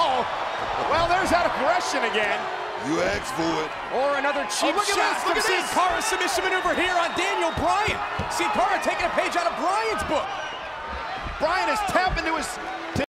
Oh, well, there's that aggression again. You asked for it. Or another oh, cheap Oh, look at shot this, from submission maneuver here on Daniel Bryan. Sin Cara taking a page out of Bryan's book. Bryan is tapping to his